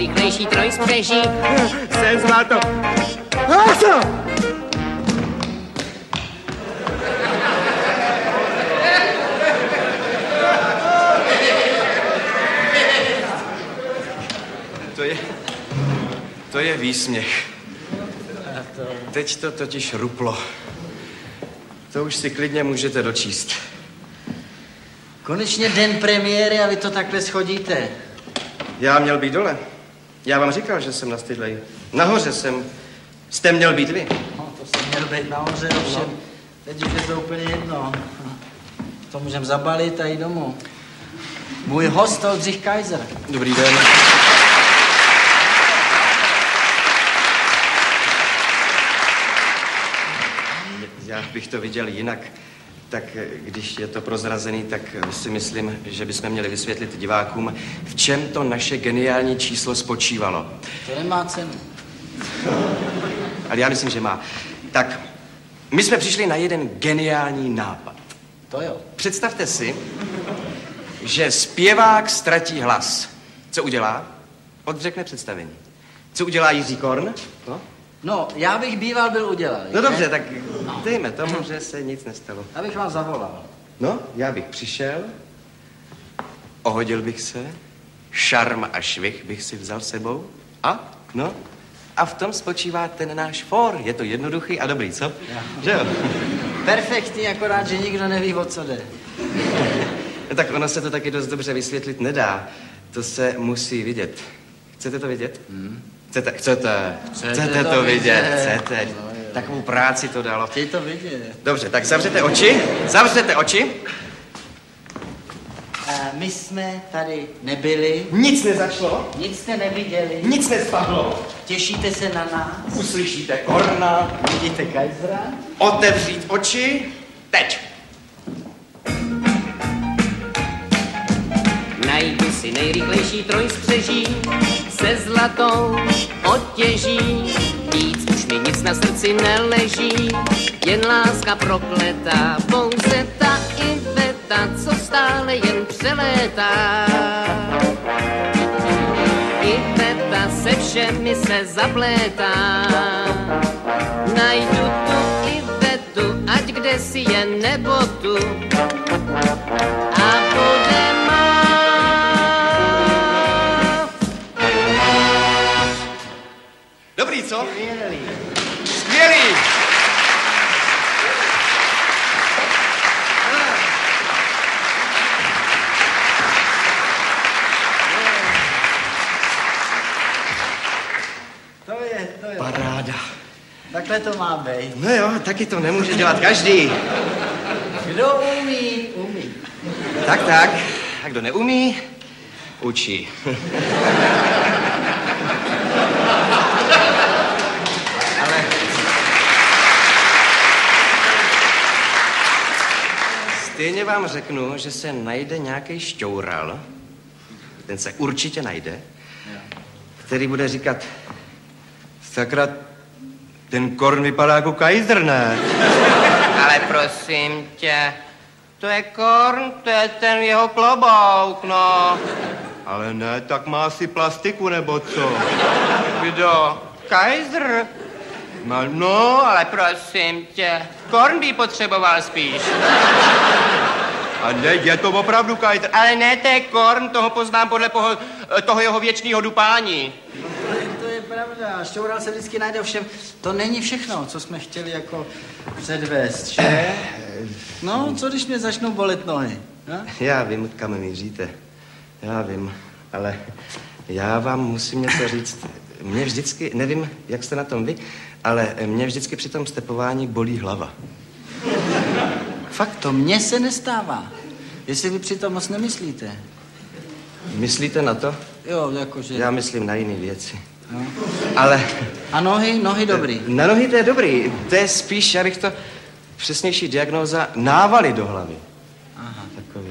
nejrychlejší trojspřeží. Jsem zlato. Háso! To je... To je výsměch. Teď to totiž ruplo. To už si klidně můžete dočíst. Konečně den premiéry a vy to takhle schodíte. Já měl být dole. Já vám říkal, že jsem na stydlej. Nahoře jsem. Jste měl být vy. No, to jsem měl být nahoře, ovšem. Teď už je to úplně jedno. To můžeme zabalit a jít domů. Můj host Oldřich Kaiser. Dobrý den. Já bych to viděl jinak. Tak eh, když je to prozrazený, tak eh, si myslím, že bychom měli vysvětlit divákům, v čem to naše geniální číslo spočívalo. To nemá cenu. Ale já myslím, že má. Tak, my jsme přišli na jeden geniální nápad. To jo. Představte si, že zpěvák ztratí hlas. Co udělá? Odřekne představení. Co udělá Jiří Korn? No, No, já bych býval byl udělal. no dobře, tak dejme tomu, že se nic nestalo. Já bych vám zavolal. No, já bych přišel, ohodil bych se, šarm a švih bych si vzal sebou a, no, a v tom spočívá ten náš for. Je to jednoduchý a dobrý, co? Že jo? Perfektní, akorát, že nikdo neví, o co jde. No, tak ono se to taky dost dobře vysvětlit nedá. To se musí vidět. Chcete to vidět? Hmm. Chcete, chcete, chcete, chcete to vidět, vidět. chcete. Takovou práci to dalo. Chtěj to vidět. Dobře, tak zavřete oči, zavřete oči. A my jsme tady nebyli, Nic nezačalo, nic jste neviděli. nic nespadlo. Těšíte se na nás? Uslyšíte korna, Vidíte Kaisera? otevřít oči, teď. Najdu si nejrychlejší trojspřeží se zlatou otěží. Mi nic na srdci neleží, jen láska prokletá, pouze ta Iveta, co stále jen přelétá. Iveta se všemi se zaplétá. Najdu tu Ivetu, ať kde si je nebo tu, a co? Skvělý. To je, to je. Paráda. Takhle to má být. No jo, taky to nemůže dělat každý. Kdo umí, umí. Tak, tak. A kdo neumí, učí. Stejně vám řeknu, že se najde nějaký šťoural, ten se určitě najde, který bude říkat, sakra, ten korn vypadá jako kajzr, ne? Ale prosím tě, to je korn, to je ten jeho klobouk, no. Ale ne, tak má asi plastiku, nebo co? Kdo? Kaiser? No, No, ale prosím tě, korn by potřeboval spíš. a ne, je to opravdu kajzr. Ale ne, to je korn, toho poznám podle poho, toho jeho věčního dupání. To je pravda, šťoural se vždycky najde, ovšem to není všechno, co jsme chtěli jako předvést, že? No, co když mě začnou bolet nohy? No? Já vím, kam míříte. Já vím, ale já vám musím něco říct. Mě vždycky, nevím, jak jste na tom vy, ale mě vždycky při tom stepování bolí hlava. Fakt to mně se nestává. Jestli vy přitom moc nemyslíte. Myslíte na to? Jo, jakože. Já myslím na jiné věci. No. Ale A nohy, nohy dobrý. na nohy to je dobrý. To je spíš, já bych to přesnější diagnóza, návaly do hlavy. Aha. Takový.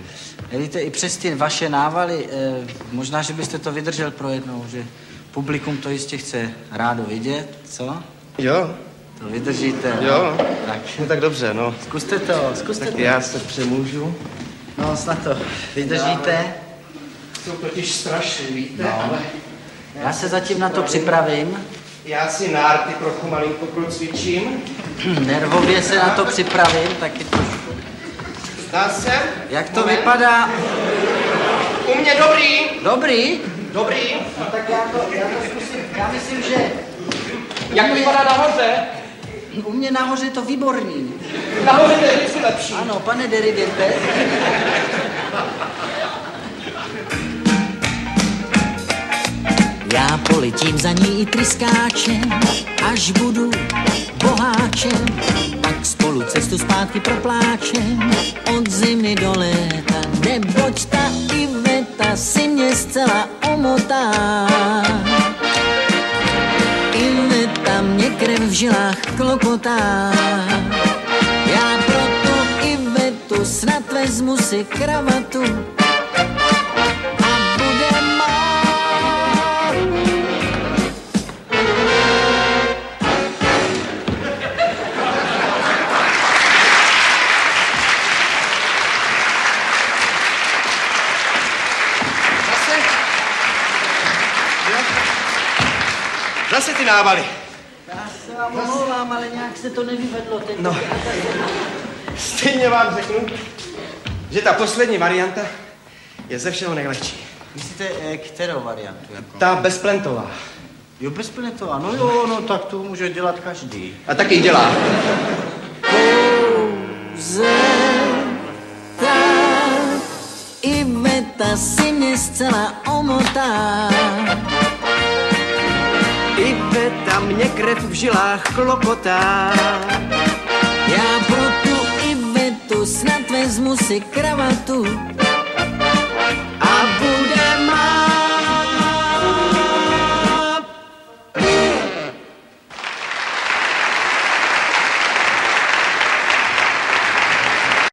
Víte, i přes ty vaše návaly, eh, možná, že byste to vydržel pro jednou, že publikum to jistě chce rádo vidět, co? Jo, To vydržíte. jo. Tak, No tak dobře, no. zkuste to, zkuste Tak to. já se přemůžu. No, snad to vydržíte. Jsou totiž strašný, víte? No. Já se zatím na to připravím. Já si nárty trochu malinko procvičím. Nervově se na to připravím, taky trošku. Zdá se? Jak to Moment. vypadá? U mě dobrý. Dobrý? Dobrý. No tak já to, já to zkusím. Já myslím, že Jak vypadá nahoře? u mě nahoře je to výborný. Nahoře to je vždycky lepší. Ano, pane dirigente. Já poletím za ní i tryskáčem, až budu boháčem, pak spolu cestu zpátky propláčem, od zimy do léta, neboť ta Iveta si mě zcela omotá. Iveta mě krev v žilách klokotá. Já pro tu Ivetu snad vezmu si kravatu Zase ty návaly. Já se vám omlouvám, ale nějak se to nevyvedlo teď. No. Stejně vám řeknu, že ta poslední varianta je ze všeho nejlehčí. Myslíte, eh, kterou variantu? Jako? Ta bezplentová. Jo, bezpletová. No jo, no tak to může dělat každý. A taky ji dělá. Pouze tak Iveta si mě zcela omotá. Mě krev v žilách klopotá. Já pro tu Ivetu snad vezmu si kravatu